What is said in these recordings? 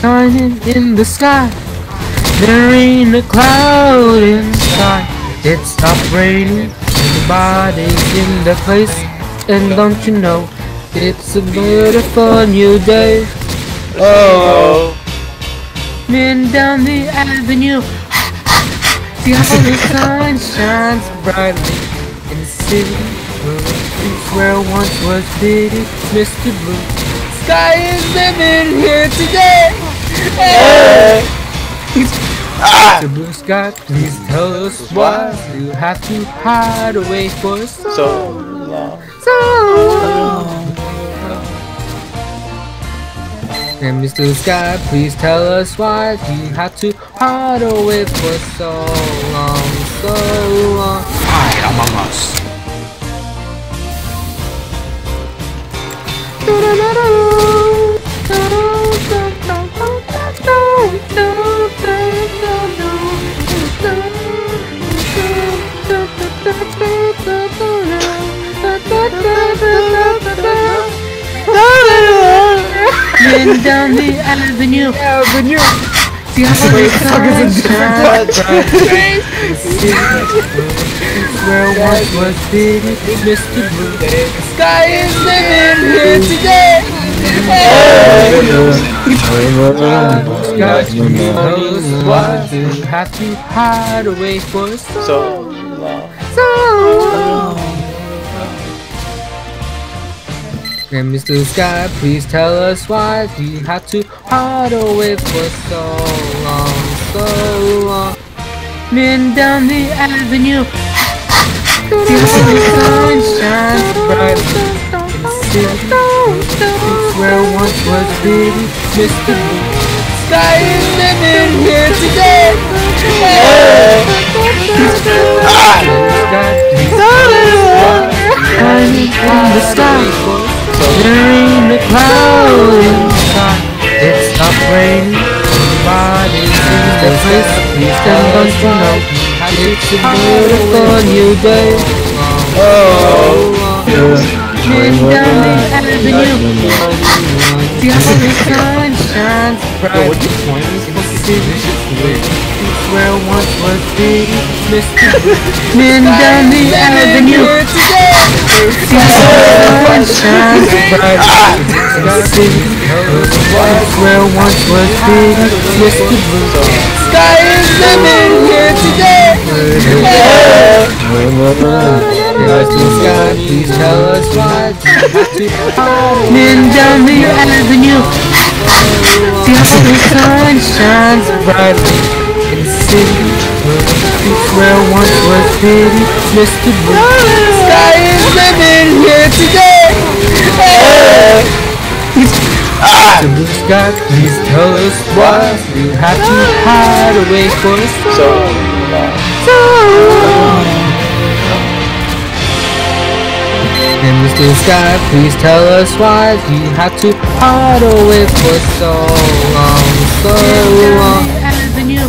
shining in the sky. There ain't a cloud in the sky. It's stopped raining. Everybody's in the place. And don't you know, it's a beautiful new day. Oh. Men down the avenue. See how the sun shines brightly in the city. Where once was city, Mr. Blue. Sky is living here today. Hey. Ah! The blue sky, please tell us why you have to hide away for so, So long. so long. And Mr. Sky, please tell us why you have to hide away for so long, so long. Hide among us. Men down the avenue, avenue. See how the sun shines bright. Where once was city, Mr. Blue. Sky is living here today. Sky, please tell us why you have to hide away for so, So long. so long. And Mr. Sky, please tell us why you have to hide away for so long, so long. Men down the avenue, see the sun shines brightly. It's where once was city, Mr. Sky is living here today. Sky, tell us why shining in the sky. In the place. Please then don't you? It's a beautiful new day. Oh. The avenue. The sun shines bright. It's where once was the Mr. The avenue. Where once was the. Blue. Sky is living here today. Sky, tell us why Men down the avenue See how the sun shines brightly in the city Where once was city, Mr. Blue Sky is living here today Ah! Tell us why You have to hide away for so So long. And Mr. Sky, please tell us why you had to hide away for so long, so long. Avenue,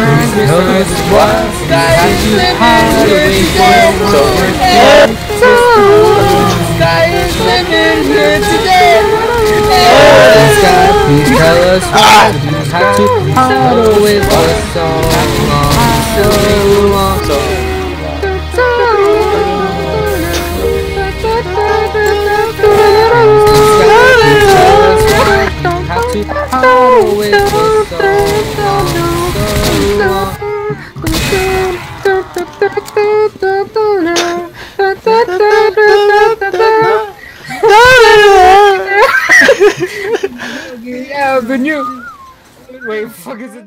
us is living here today Sky us you had to away for so long, so. So Have to so long, fuck is it?